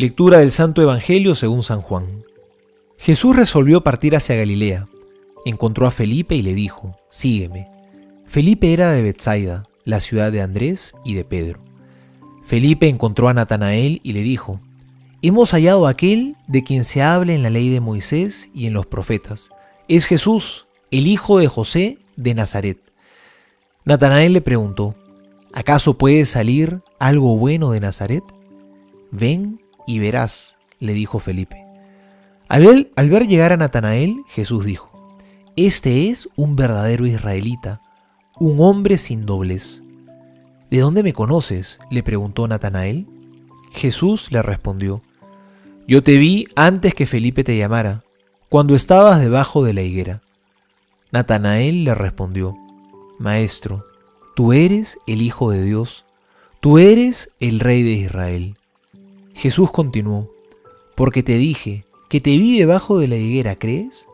Lectura del Santo Evangelio según San Juan. Jesús resolvió partir hacia Galilea. Encontró a Felipe y le dijo, Sígueme. Felipe era de Bethsaida, la ciudad de Andrés y de Pedro. Felipe encontró a Natanael y le dijo, Hemos hallado a aquel de quien se habla en la ley de Moisés y en los profetas. Es Jesús, el hijo de José de Nazaret. Natanael le preguntó, ¿acaso puede salir algo bueno de Nazaret? Ven y verás, le dijo Felipe. Al ver, llegar a Natanael, Jesús dijo, Este es un verdadero israelita, un hombre sin doblez. ¿De dónde me conoces? le preguntó Natanael. Jesús le respondió, Yo te vi antes que Felipe te llamara, cuando estabas debajo de la higuera. Natanael le respondió, Maestro, tú eres el Hijo de Dios, tú eres el Rey de Israel. Jesús continuó, porque te dije que te vi debajo de la higuera, ¿crees?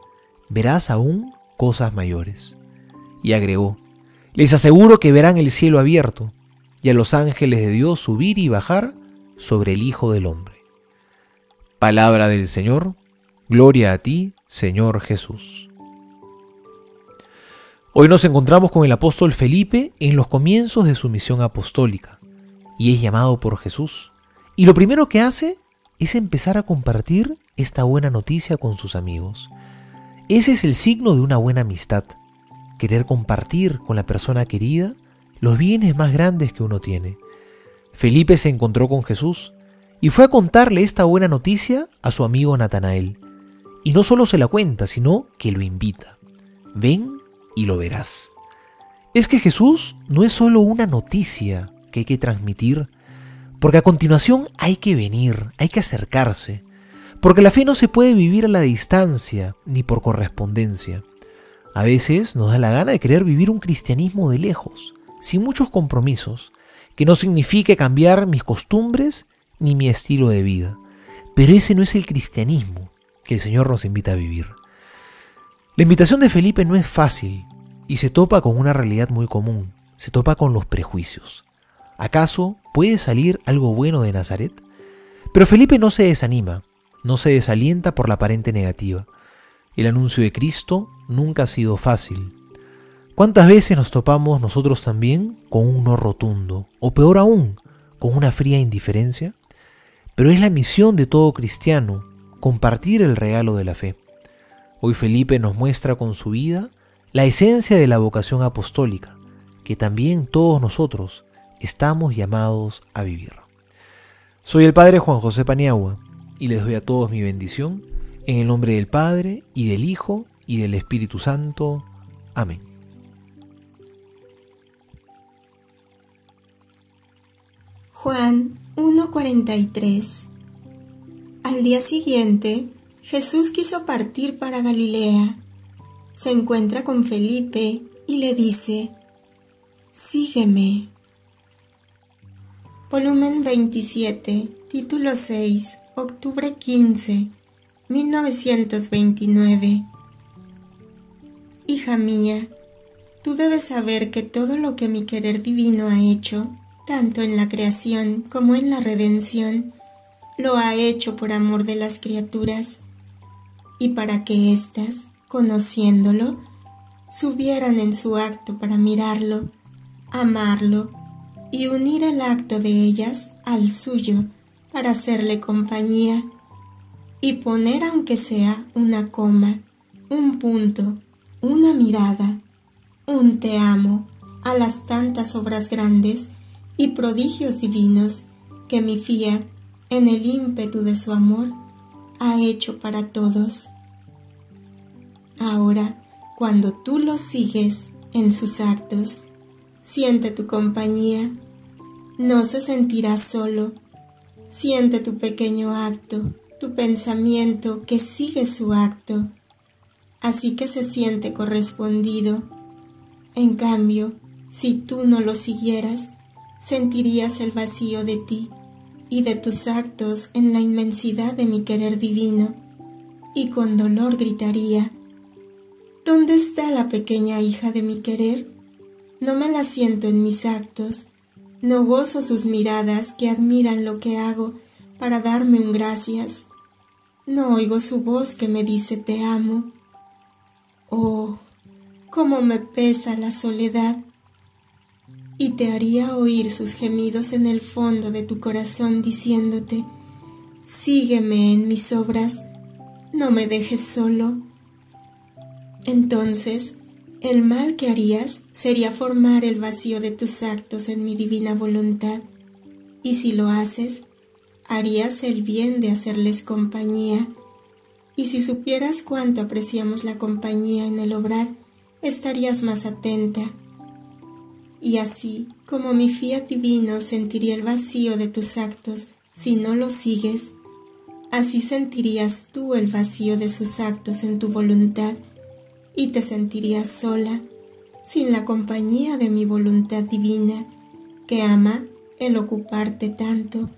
Verás aún cosas mayores. Y agregó, les aseguro que verán el cielo abierto y a los ángeles de Dios subir y bajar sobre el Hijo del Hombre. Palabra del Señor, gloria a ti, Señor Jesús. Hoy nos encontramos con el apóstol Felipe en los comienzos de su misión apostólica y es llamado por Jesús y lo primero que hace es empezar a compartir esta buena noticia con sus amigos. Ese es el signo de una buena amistad, querer compartir con la persona querida los bienes más grandes que uno tiene. Felipe se encontró con Jesús y fue a contarle esta buena noticia a su amigo Natanael. Y no solo se la cuenta, sino que lo invita. Ven y lo verás. Es que Jesús no es solo una noticia que hay que transmitir, porque a continuación hay que venir, hay que acercarse. Porque la fe no se puede vivir a la distancia ni por correspondencia. A veces nos da la gana de querer vivir un cristianismo de lejos, sin muchos compromisos, que no signifique cambiar mis costumbres ni mi estilo de vida. Pero ese no es el cristianismo que el Señor nos invita a vivir. La invitación de Felipe no es fácil y se topa con una realidad muy común, se topa con los prejuicios. ¿Acaso puede salir algo bueno de Nazaret? Pero Felipe no se desanima, no se desalienta por la aparente negativa. El anuncio de Cristo nunca ha sido fácil. ¿Cuántas veces nos topamos nosotros también con un no rotundo, o peor aún, con una fría indiferencia? Pero es la misión de todo cristiano compartir el regalo de la fe. Hoy Felipe nos muestra con su vida la esencia de la vocación apostólica, que también todos nosotros estamos llamados a vivir. Soy el Padre Juan José Paniagua y les doy a todos mi bendición en el nombre del Padre y del Hijo y del Espíritu Santo. Amén. Juan 1:43 Al día siguiente, Jesús quiso partir para Galilea. Se encuentra con Felipe y le dice, Sígueme. Volumen 27, título 6, octubre 15, 1929. Hija mía, tú debes saber que todo lo que mi querer divino ha hecho, tanto en la creación como en la redención, lo ha hecho por amor de las criaturas, y para que éstas, conociéndolo, subieran en su acto para mirarlo, amarlo, y unir el acto de ellas al suyo para hacerle compañía y poner aunque sea una coma, un punto, una mirada, un te amo a las tantas obras grandes y prodigios divinos que mi fiat, en el ímpetu de su amor, ha hecho para todos. Ahora, cuando tú los sigues en sus actos, Siente tu compañía. No se sentirá solo. Siente tu pequeño acto, tu pensamiento que sigue su acto. Así que se siente correspondido. En cambio, si tú no lo siguieras, sentirías el vacío de ti y de tus actos en la inmensidad de mi querer divino, y con dolor gritaría, ¿Dónde está la pequeña hija de mi querer? No me la siento en mis actos, no gozo sus miradas que admiran lo que hago, para darme un gracias. No oigo su voz que me dice te amo. Oh, cómo me pesa la soledad. Y te haría oír sus gemidos en el fondo de tu corazón diciéndote, sígueme en mis obras, no me dejes solo. Entonces, el mal que harías sería formar el vacío de tus actos en mi divina voluntad, y si lo haces, harías el bien de hacerles compañía, y si supieras cuánto apreciamos la compañía en el obrar, estarías más atenta. Y así como mi fiat divino sentiría el vacío de tus actos si no los sigues, así sentirías tú el vacío de sus actos en tu voluntad y te sentirías sola, sin la compañía de mi voluntad divina, que ama el ocuparte tanto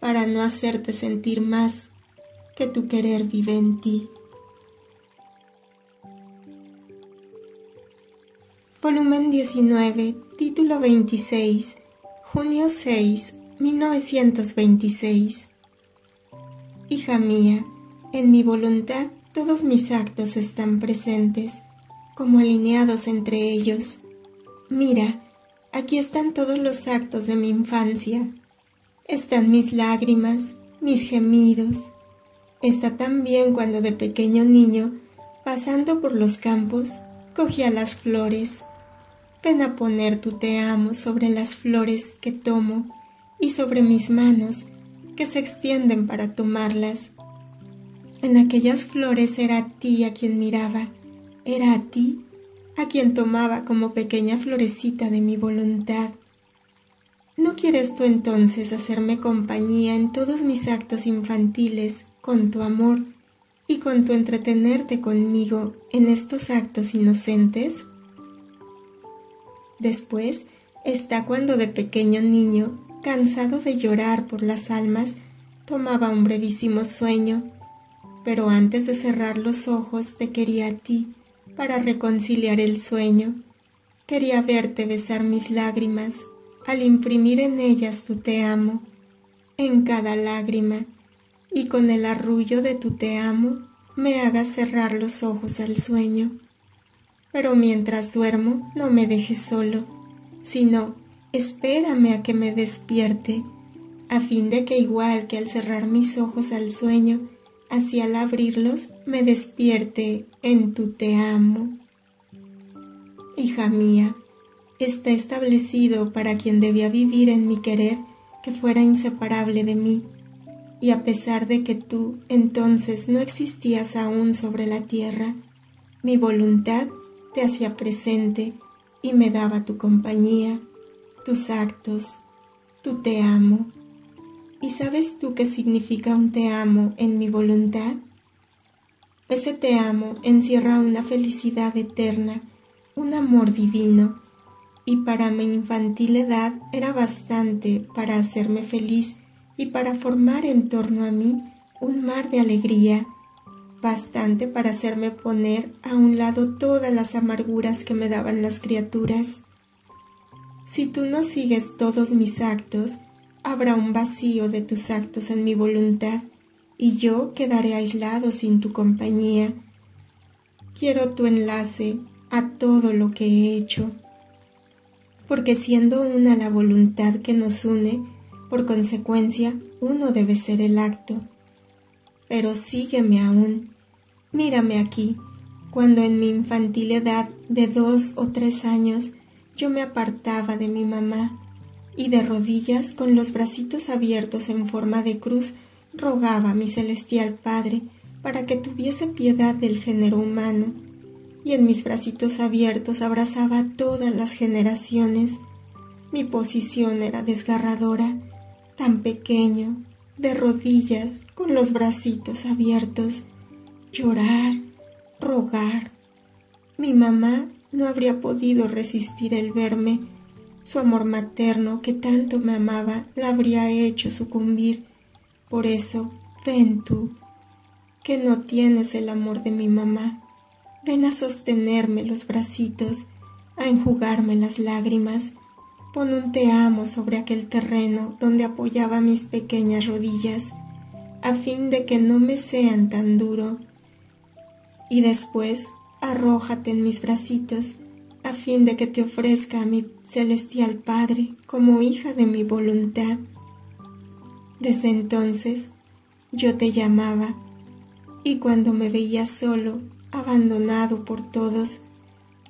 para no hacerte sentir más que tu querer vive en ti. Volumen 19, título 26, junio 6, 1926. Hija mía, en mi voluntad todos mis actos están presentes, como alineados entre ellos. Mira, aquí están todos los actos de mi infancia. Están mis lágrimas, mis gemidos. Está también cuando de pequeño niño, pasando por los campos, cogía las flores. Ven a poner tu te amo sobre las flores que tomo y sobre mis manos que se extienden para tomarlas. En aquellas flores era a ti a quien miraba, era a ti a quien tomaba como pequeña florecita de mi voluntad. ¿No quieres tú entonces hacerme compañía en todos mis actos infantiles con tu amor y con tu entretenerte conmigo en estos actos inocentes? Después está cuando de pequeño niño, cansado de llorar por las almas, tomaba un brevísimo sueño pero antes de cerrar los ojos te quería a ti para reconciliar el sueño. Quería verte besar mis lágrimas al imprimir en ellas tu te amo, en cada lágrima, y con el arrullo de tu te amo me hagas cerrar los ojos al sueño. Pero mientras duermo no me dejes solo, sino espérame a que me despierte, a fin de que igual que al cerrar mis ojos al sueño, así al abrirlos me despierte en tu te amo. Hija mía, está establecido para quien debía vivir en mi querer que fuera inseparable de mí, y a pesar de que tú entonces no existías aún sobre la tierra, mi voluntad te hacía presente y me daba tu compañía, tus actos, tu te amo. ¿Y sabes tú qué significa un te amo en mi voluntad? Ese te amo encierra una felicidad eterna, un amor divino, y para mi infantil edad era bastante para hacerme feliz y para formar en torno a mí un mar de alegría, bastante para hacerme poner a un lado todas las amarguras que me daban las criaturas. Si tú no sigues todos mis actos, habrá un vacío de tus actos en mi voluntad y yo quedaré aislado sin tu compañía. Quiero tu enlace a todo lo que he hecho, porque siendo una la voluntad que nos une, por consecuencia uno debe ser el acto. Pero sígueme aún, mírame aquí, cuando en mi infantil edad de dos o tres años yo me apartaba de mi mamá y de rodillas con los bracitos abiertos en forma de cruz rogaba a mi celestial Padre para que tuviese piedad del género humano, y en mis bracitos abiertos abrazaba a todas las generaciones. Mi posición era desgarradora, tan pequeño, de rodillas, con los bracitos abiertos, llorar, rogar. Mi mamá no habría podido resistir el verme su amor materno que tanto me amaba la habría hecho sucumbir. Por eso, ven tú, que no tienes el amor de mi mamá. Ven a sostenerme los bracitos, a enjugarme las lágrimas, Pon un te amo sobre aquel terreno donde apoyaba mis pequeñas rodillas, a fin de que no me sean tan duro. Y después arrójate en mis bracitos, a fin de que te ofrezca a mi celestial Padre como hija de mi voluntad. Desde entonces yo te llamaba, y cuando me veía solo, abandonado por todos,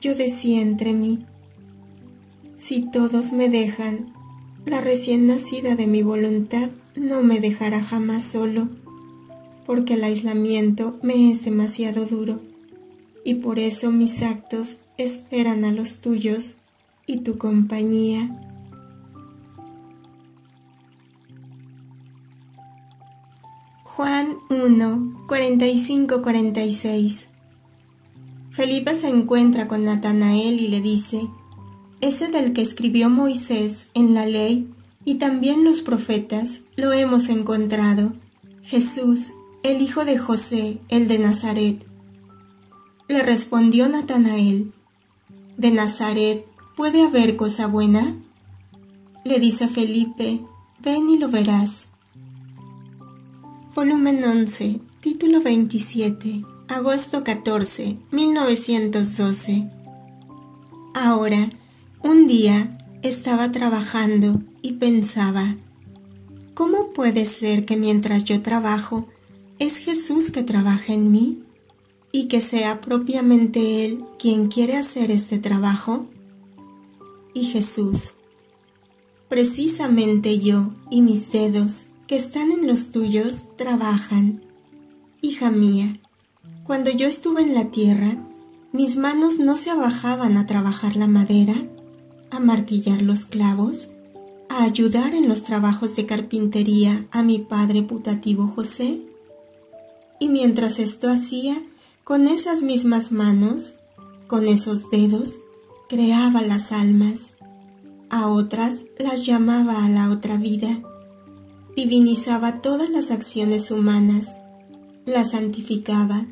yo decía entre mí, si todos me dejan, la recién nacida de mi voluntad no me dejará jamás solo, porque el aislamiento me es demasiado duro, y por eso mis actos esperan a los tuyos y tu compañía. Juan 1, 45-46 Felipe se encuentra con Natanael y le dice, ese del que escribió Moisés en la ley y también los profetas, lo hemos encontrado, Jesús, el hijo de José, el de Nazaret. Le respondió Natanael, ¿de Nazaret puede haber cosa buena? Le dice Felipe, ven y lo verás. Volumen 11, título 27, agosto 14, 1912. Ahora, un día estaba trabajando y pensaba, ¿cómo puede ser que mientras yo trabajo es Jesús que trabaja en mí y que sea propiamente Él quien quiere hacer este trabajo? Y Jesús, precisamente yo y mis dedos que están en los tuyos trabajan. Hija mía, cuando yo estuve en la tierra, mis manos no se abajaban a trabajar la madera a martillar los clavos, a ayudar en los trabajos de carpintería a mi padre putativo José. Y mientras esto hacía, con esas mismas manos, con esos dedos, creaba las almas, a otras las llamaba a la otra vida, divinizaba todas las acciones humanas, las santificaba,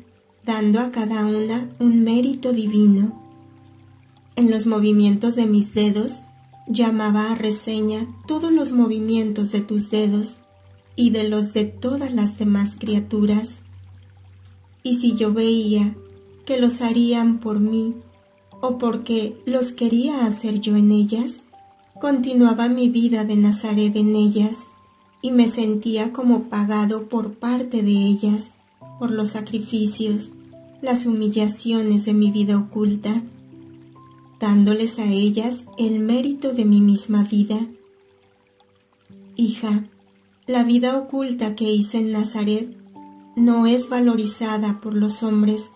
dando a cada una un mérito divino. En los movimientos de mis dedos, llamaba a reseña todos los movimientos de tus dedos y de los de todas las demás criaturas. Y si yo veía que los harían por mí o porque los quería hacer yo en ellas, continuaba mi vida de Nazaret en ellas y me sentía como pagado por parte de ellas por los sacrificios, las humillaciones de mi vida oculta dándoles a ellas el mérito de mi misma vida. Hija, la vida oculta que hice en Nazaret no es valorizada por los hombres,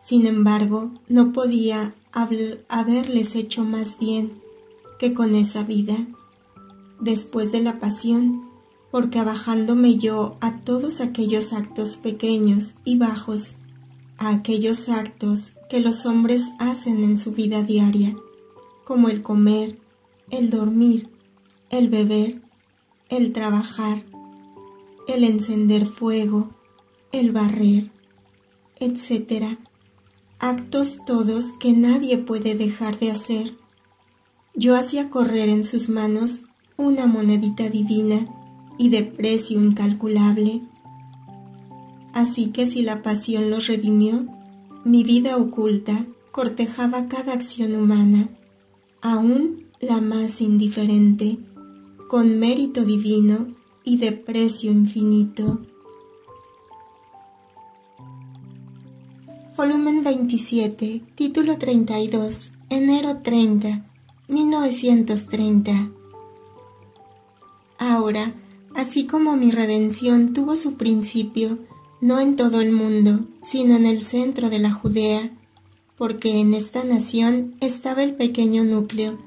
sin embargo, no podía haberles hecho más bien que con esa vida, después de la pasión, porque abajándome yo a todos aquellos actos pequeños y bajos, a aquellos actos que los hombres hacen en su vida diaria, como el comer, el dormir, el beber, el trabajar, el encender fuego, el barrer, etc. Actos todos que nadie puede dejar de hacer. Yo hacía correr en sus manos una monedita divina y de precio incalculable. Así que si la pasión los redimió, mi vida oculta cortejaba cada acción humana, aún la más indiferente, con mérito divino y de precio infinito. Volumen 27, título 32, enero 30, 1930. Ahora, así como mi redención tuvo su principio no en todo el mundo, sino en el centro de la Judea, porque en esta nación estaba el pequeño núcleo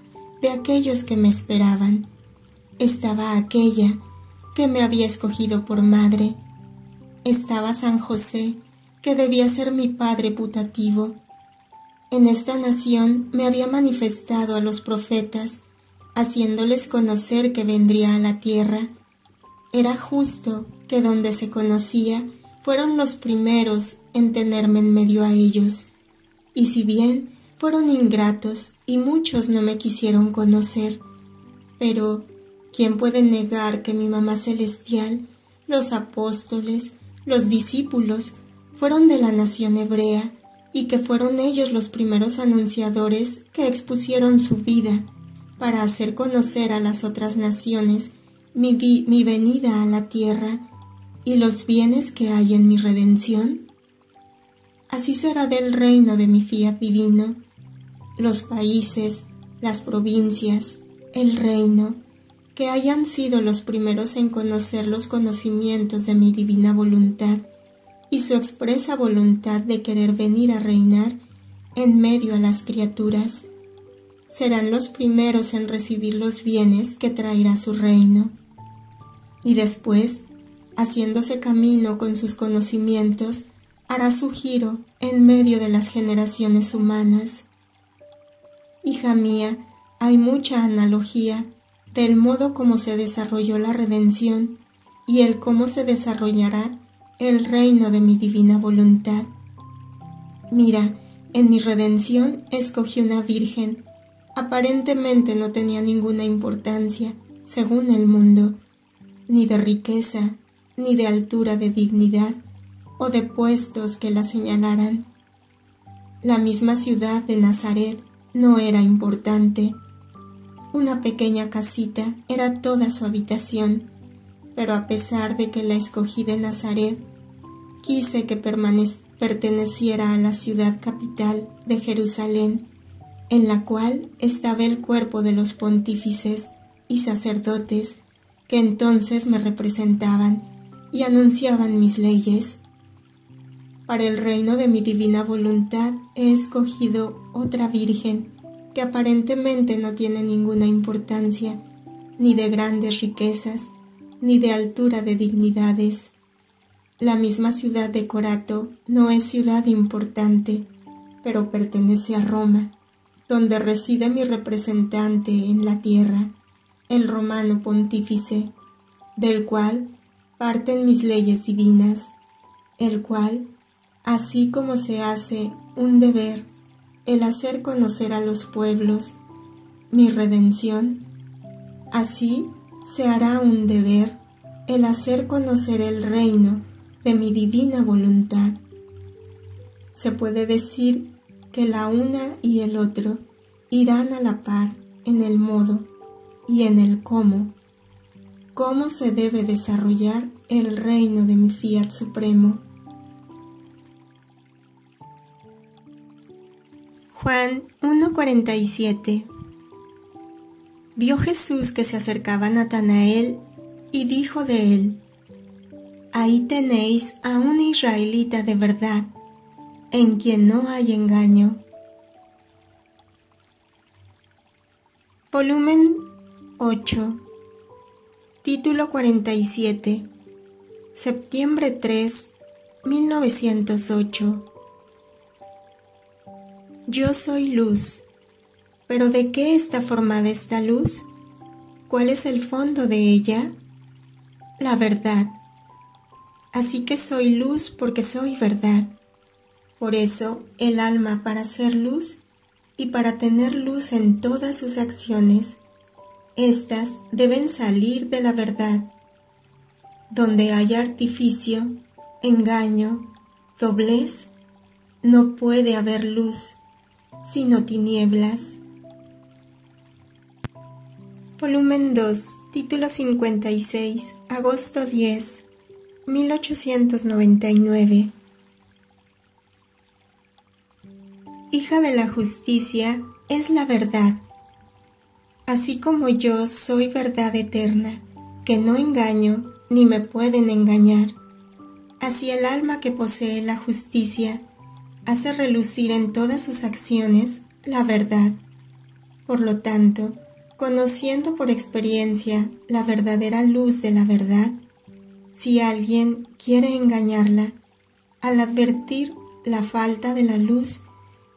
de aquellos que me esperaban. Estaba aquella que me había escogido por madre. Estaba San José, que debía ser mi padre putativo. En esta nación me había manifestado a los profetas, haciéndoles conocer que vendría a la tierra. Era justo que donde se conocía fueron los primeros en tenerme en medio a ellos, y si bien fueron ingratos y muchos no me quisieron conocer, Pero, ¿quién puede negar que mi mamá celestial, los apóstoles, los discípulos, fueron de la nación hebrea y que fueron ellos los primeros anunciadores que expusieron su vida para hacer conocer a las otras naciones mi, mi venida a la tierra y los bienes que hay en mi redención? Así será del reino de mi fiat divino, los países, las provincias, el reino, que hayan sido los primeros en conocer los conocimientos de mi divina voluntad y su expresa voluntad de querer venir a reinar en medio a las criaturas, serán los primeros en recibir los bienes que traerá su reino. Y después, haciéndose camino con sus conocimientos, hará su giro en medio de las generaciones humanas. Hija mía, hay mucha analogía del modo como se desarrolló la redención y el cómo se desarrollará el reino de mi divina voluntad. Mira, en mi redención escogí una virgen. Aparentemente no tenía ninguna importancia, según el mundo, ni de riqueza, ni de altura de dignidad, o de puestos que la señalaran. La misma ciudad de Nazaret no era importante. Una pequeña casita era toda su habitación, pero a pesar de que la escogí de Nazaret, quise que perteneciera a la ciudad capital de Jerusalén, en la cual estaba el cuerpo de los pontífices y sacerdotes que entonces me representaban y anunciaban mis leyes. Para el reino de mi divina voluntad he escogido otra virgen que aparentemente no tiene ninguna importancia, ni de grandes riquezas, ni de altura de dignidades. La misma ciudad de Corato no es ciudad importante, pero pertenece a Roma, donde reside mi representante en la tierra, el romano pontífice, del cual parten mis leyes divinas, el cual, así como se hace un deber el hacer conocer a los pueblos mi redención, así se hará un deber el hacer conocer el reino de mi divina voluntad. Se puede decir que la una y el otro irán a la par en el modo y en el cómo, cómo se debe desarrollar el reino de mi fiat supremo. Juan 1:47 Vio Jesús que se acercaba a Natanael y dijo de él, Ahí tenéis a un israelita de verdad, en quien no hay engaño. Volumen 8 Título 47 Septiembre 3 1908 Yo soy luz, pero ¿de qué está formada esta luz? ¿Cuál es el fondo de ella? La verdad Así que soy luz porque soy verdad. Por eso el alma para ser luz y para tener luz en todas sus acciones, éstas deben salir de la verdad. Donde hay artificio, engaño, doblez, no puede haber luz, sino tinieblas. Volumen 2, título 56, agosto 10, 1899 Hija de la justicia es la verdad, así como yo soy verdad eterna, que no engaño ni me pueden engañar. Así el alma que posee la justicia hace relucir en todas sus acciones la verdad. Por lo tanto, conociendo por experiencia la verdadera luz de la verdad, si alguien quiere engañarla, al advertir la falta de la luz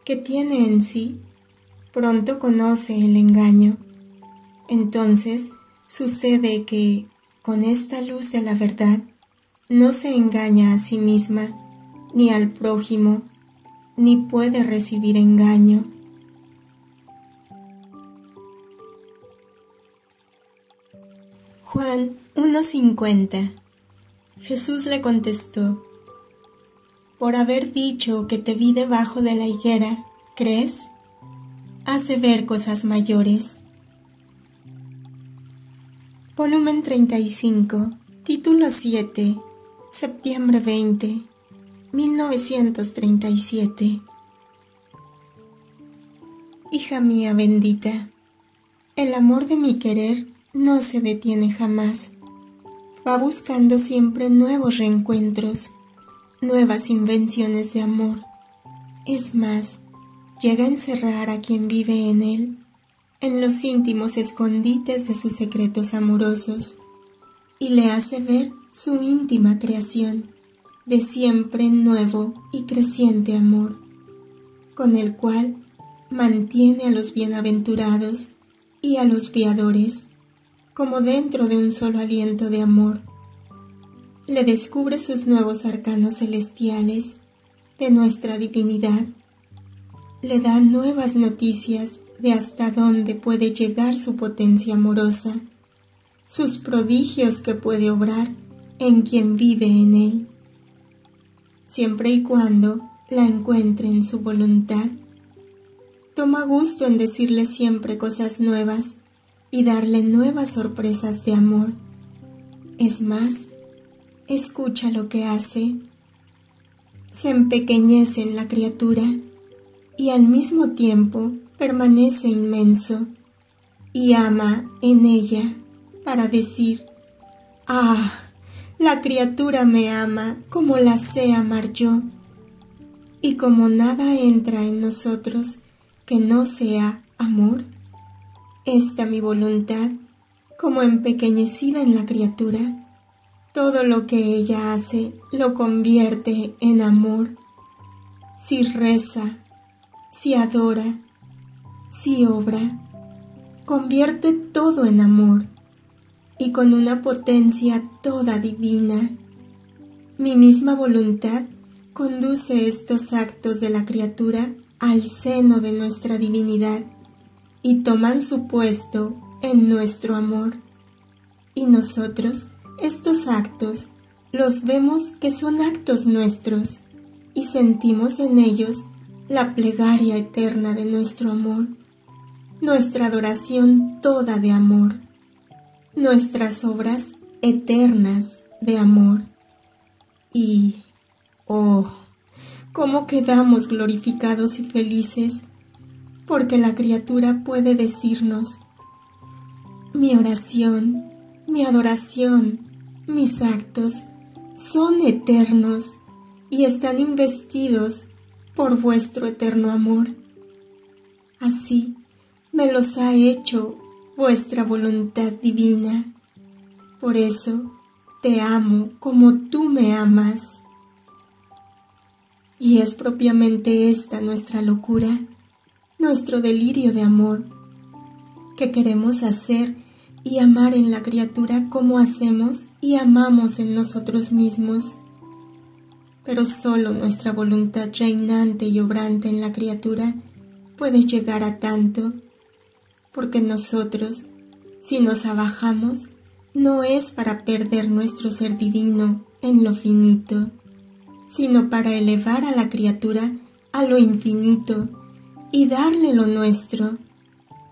que tiene en sí, pronto conoce el engaño. Entonces sucede que, con esta luz de la verdad, no se engaña a sí misma, ni al prójimo, ni puede recibir engaño. Juan 1.50 Jesús le contestó, Por haber dicho que te vi debajo de la higuera, ¿crees? Hace ver cosas mayores. Volumen 35, título 7, septiembre 20, 1937. Hija mía bendita, el amor de mi querer no se detiene jamás. Va buscando siempre nuevos reencuentros, nuevas invenciones de amor. Es más, llega a encerrar a quien vive en él, en los íntimos escondites de sus secretos amorosos, y le hace ver su íntima creación de siempre nuevo y creciente amor, con el cual mantiene a los bienaventurados y a los fiadores como dentro de un solo aliento de amor. Le descubre sus nuevos arcanos celestiales de nuestra divinidad. Le da nuevas noticias de hasta dónde puede llegar su potencia amorosa, sus prodigios que puede obrar en quien vive en él, siempre y cuando la encuentre en su voluntad. Toma gusto en decirle siempre cosas nuevas y darle nuevas sorpresas de amor. Es más, escucha lo que hace. Se empequeñece en la criatura y al mismo tiempo permanece inmenso y ama en ella para decir, ah, la criatura me ama como la sé amar yo. Y como nada entra en nosotros que no sea amor, esta mi voluntad, como empequeñecida en la criatura, todo lo que ella hace lo convierte en amor. Si reza, si adora, si obra, convierte todo en amor y con una potencia toda divina. Mi misma voluntad conduce estos actos de la criatura al seno de nuestra divinidad y toman su puesto en nuestro amor. Y nosotros estos actos los vemos que son actos nuestros y sentimos en ellos la plegaria eterna de nuestro amor, nuestra adoración toda de amor, nuestras obras eternas de amor. Y, oh, cómo quedamos glorificados y felices porque la criatura puede decirnos, mi oración, mi adoración, mis actos son eternos y están investidos por vuestro eterno amor. Así me los ha hecho vuestra voluntad divina. Por eso te amo como tú me amas. Y es propiamente esta nuestra locura nuestro delirio de amor, que queremos hacer y amar en la criatura como hacemos y amamos en nosotros mismos. Pero solo nuestra voluntad reinante y obrante en la criatura puede llegar a tanto, porque nosotros, si nos abajamos, no es para perder nuestro ser divino en lo finito, sino para elevar a la criatura a lo infinito y darle lo nuestro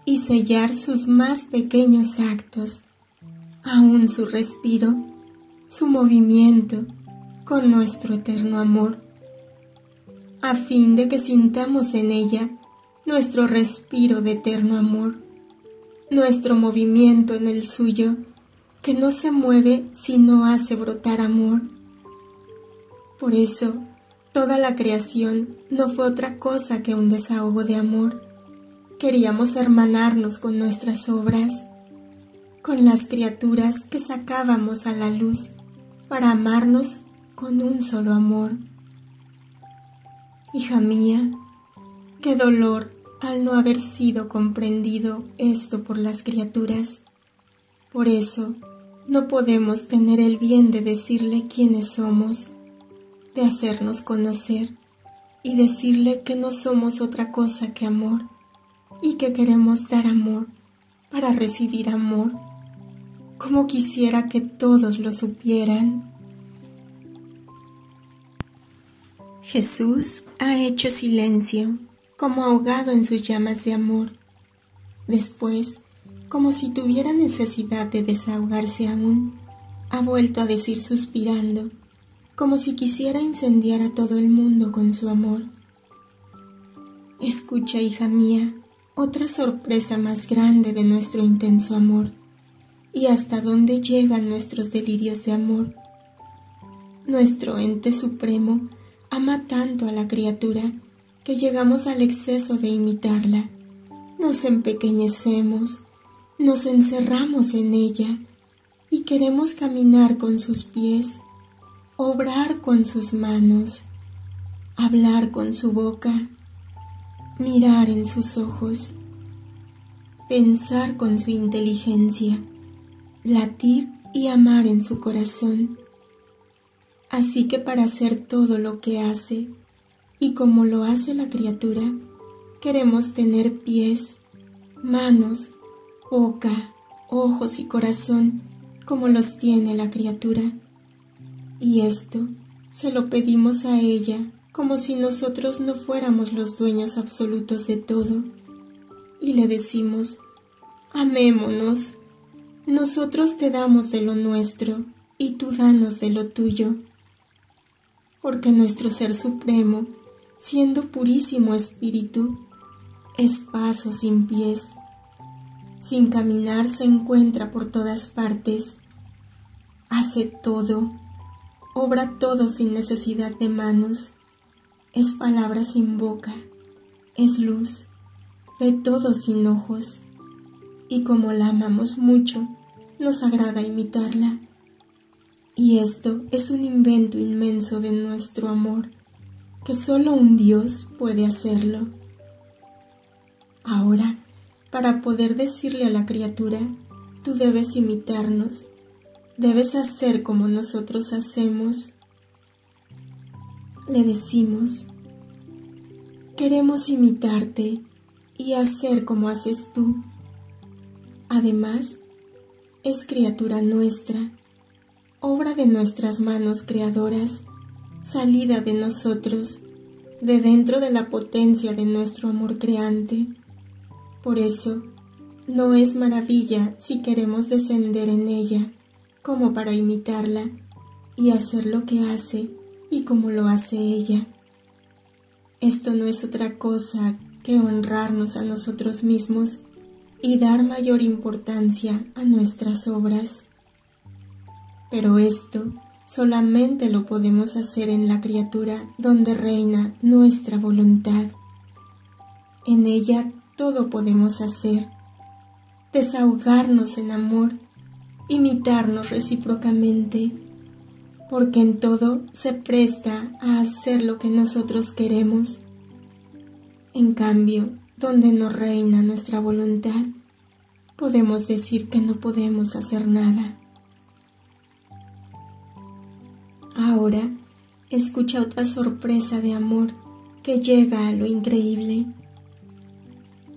y sellar sus más pequeños actos, aún su respiro, su movimiento, con nuestro eterno amor, a fin de que sintamos en ella nuestro respiro de eterno amor, nuestro movimiento en el suyo, que no se mueve si no hace brotar amor. Por eso, Toda la creación no fue otra cosa que un desahogo de amor. Queríamos hermanarnos con nuestras obras, con las criaturas que sacábamos a la luz para amarnos con un solo amor. Hija mía, qué dolor al no haber sido comprendido esto por las criaturas. Por eso no podemos tener el bien de decirle quiénes somos de hacernos conocer y decirle que no somos otra cosa que amor y que queremos dar amor para recibir amor, como quisiera que todos lo supieran. Jesús ha hecho silencio, como ahogado en sus llamas de amor. Después, como si tuviera necesidad de desahogarse aún, ha vuelto a decir suspirando, como si quisiera incendiar a todo el mundo con su amor. Escucha, hija mía, otra sorpresa más grande de nuestro intenso amor y hasta dónde llegan nuestros delirios de amor. Nuestro ente supremo ama tanto a la criatura que llegamos al exceso de imitarla. Nos empequeñecemos, nos encerramos en ella y queremos caminar con sus pies, obrar con sus manos, hablar con su boca, mirar en sus ojos, pensar con su inteligencia latir y amar en su corazón. Así que para hacer todo lo que hace, y como lo hace la criatura, queremos tener pies, manos, boca, ojos y corazón como los tiene la criatura. Y esto se lo pedimos a ella como si nosotros no fuéramos los dueños absolutos de todo. Y le decimos, amémonos nosotros te damos de lo nuestro y tú danos de lo tuyo. Porque nuestro Ser Supremo, siendo purísimo espíritu, es paso sin pies. Sin caminar se encuentra por todas partes. Hace todo, obra todo sin necesidad de manos. Es palabra sin boca, es luz, ve todo sin ojos y como la amamos mucho, nos agrada imitarla. Y esto es un invento inmenso de nuestro amor, que solo un Dios puede hacerlo. Ahora, para poder decirle a la criatura, tú debes imitarnos, debes hacer como nosotros hacemos. Le decimos, queremos imitarte y hacer como haces tú. Además, es criatura nuestra, obra de nuestras manos creadoras, salida de nosotros, de dentro de la potencia de nuestro amor creante. Por eso, no es maravilla si queremos descender en ella, como para imitarla y hacer lo que hace y como lo hace ella. Esto no es otra cosa que honrarnos a nosotros mismos y dar mayor importancia a nuestras obras. Pero esto solamente lo podemos hacer en la criatura donde reina nuestra voluntad. En ella todo podemos hacer, desahogarnos en amor, imitarnos recíprocamente, porque en todo se presta a hacer lo que nosotros queremos. En cambio, donde no reina nuestra voluntad, podemos decir que no podemos hacer nada. Ahora escucha otra sorpresa de amor que llega a lo increíble.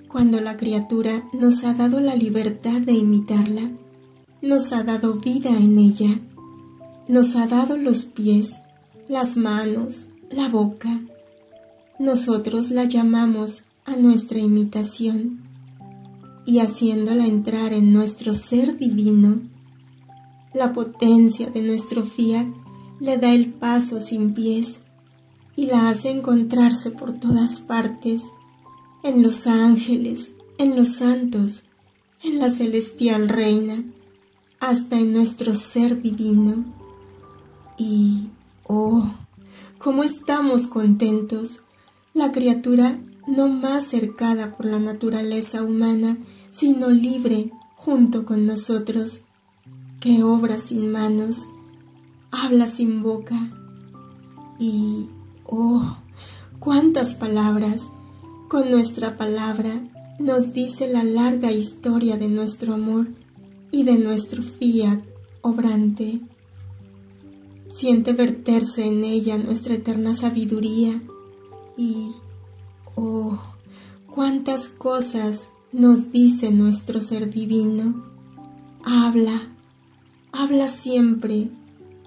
Cuando la criatura nos ha dado la libertad de imitarla, nos ha dado vida en ella, nos ha dado los pies, las manos, la boca. Nosotros la llamamos a nuestra imitación. Y haciéndola entrar en nuestro ser divino, la potencia de nuestro fiat le da el paso sin pies y la hace encontrarse por todas partes, en los ángeles, en los santos, en la celestial reina, hasta en nuestro ser divino. Y, oh, cómo estamos contentos. La criatura no más cercada por la naturaleza humana, sino libre junto con nosotros, que obra sin manos, habla sin boca. Y, oh, cuántas palabras, con nuestra palabra nos dice la larga historia de nuestro amor y de nuestro fiat obrante. Siente verterse en ella nuestra eterna sabiduría y Oh, cuántas cosas nos dice nuestro ser divino. Habla, habla siempre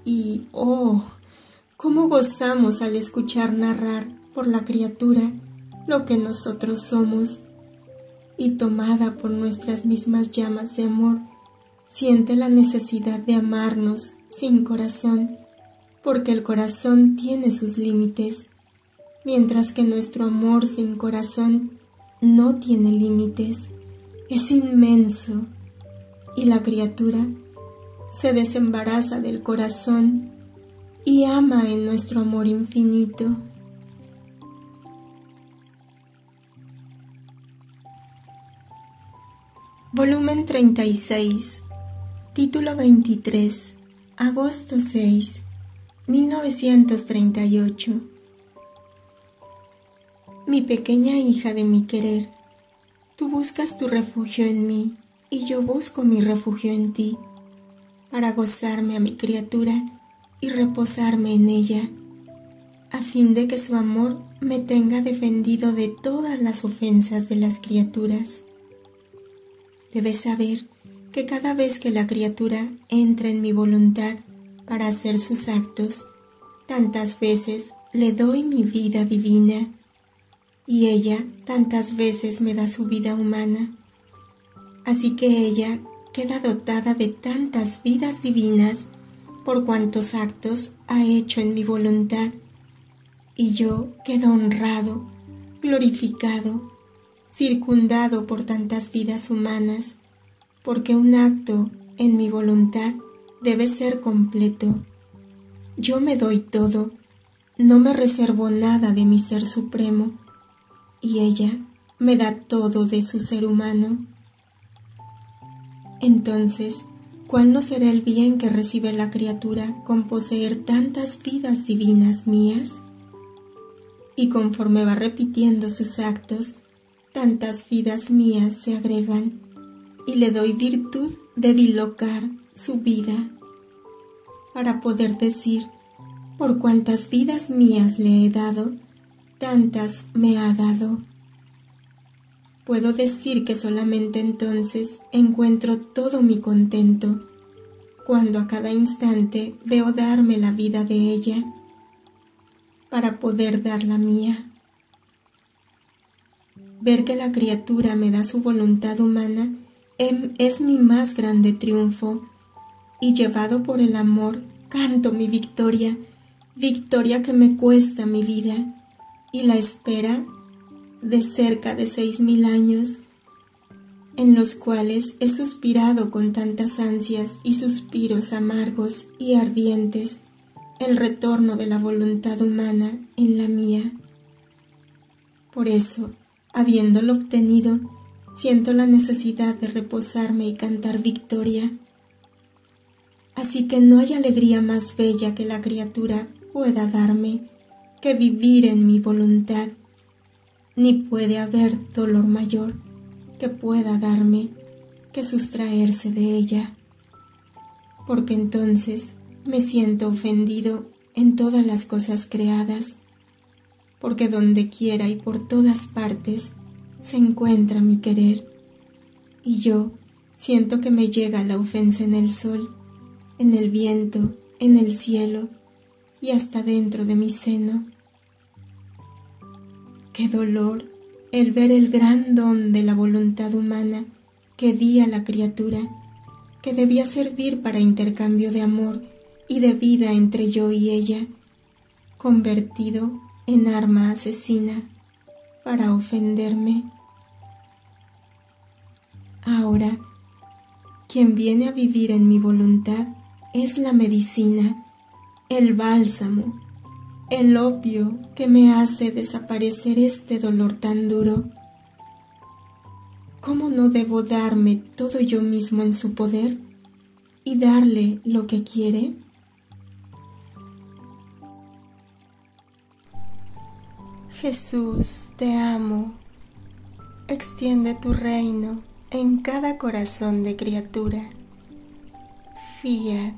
y, oh, cómo gozamos al escuchar narrar por la criatura lo que nosotros somos y tomada por nuestras mismas llamas de amor, siente la necesidad de amarnos sin corazón, porque el corazón tiene sus límites, mientras que nuestro amor sin corazón no tiene límites, es inmenso, y la criatura se desembaraza del corazón y ama en nuestro amor infinito. Volumen 36, título 23, agosto 6, 1938. Mi pequeña hija de mi querer, tú buscas tu refugio en mí y yo busco mi refugio en ti, para gozarme a mi criatura y reposarme en ella, a fin de que su amor me tenga defendido de todas las ofensas de las criaturas Debes saber que cada vez que la criatura entra en mi voluntad para hacer sus actos, tantas veces le doy mi vida divina y ella tantas veces me da su vida humana. Así que ella queda dotada de tantas vidas divinas por cuantos actos ha hecho en mi voluntad, y yo quedo honrado, glorificado circundado por tantas vidas humanas, porque un acto en mi voluntad debe ser completo. Yo me doy todo, no me reservo nada de mi ser supremo, y ella me da todo de su ser humano. Entonces, ¿cuál no será el bien que recibe la criatura con poseer tantas vidas divinas mías? Y conforme va repitiendo sus actos, tantas vidas mías se agregan y le doy virtud de dilocar su vida para poder decir, por cuantas vidas mías le he dado, tantas me ha dado. Puedo decir que solamente entonces encuentro todo mi contento, cuando a cada instante veo darme la vida de ella, para poder dar la mía. Ver que la criatura me da su voluntad humana es mi más grande triunfo, y llevado por el amor, canto mi victoria, victoria que me cuesta mi vida, y la espera de cerca de seis mil años, en los cuales he suspirado con tantas ansias y suspiros amargos y ardientes el retorno de la voluntad humana en la mía. Por eso, Habiéndolo obtenido, siento la necesidad de reposarme y cantar victoria. Así que no hay alegría más bella que la criatura pueda darme que vivir en mi voluntad, ni puede haber dolor mayor que pueda darme que sustraerse de ella, porque entonces me siento ofendido en todas las cosas creadas. Porque donde quiera y por todas partes se encuentra mi querer, y yo siento que me llega la ofensa en el sol, en el viento, en el cielo y hasta dentro de mi seno. Qué dolor el ver el gran don de la voluntad humana que di a la criatura, que debía servir para intercambio de amor y de vida entre yo y ella, convertido en arma asesina para ofenderme. Ahora, quien viene a vivir en mi voluntad es la medicina, el bálsamo, el opio que me hace desaparecer este dolor tan duro. ¿Cómo no debo darme todo yo mismo en su poder y darle lo que quiere? Jesús, te amo. Extiende tu reino en cada corazón de criatura. Fiat.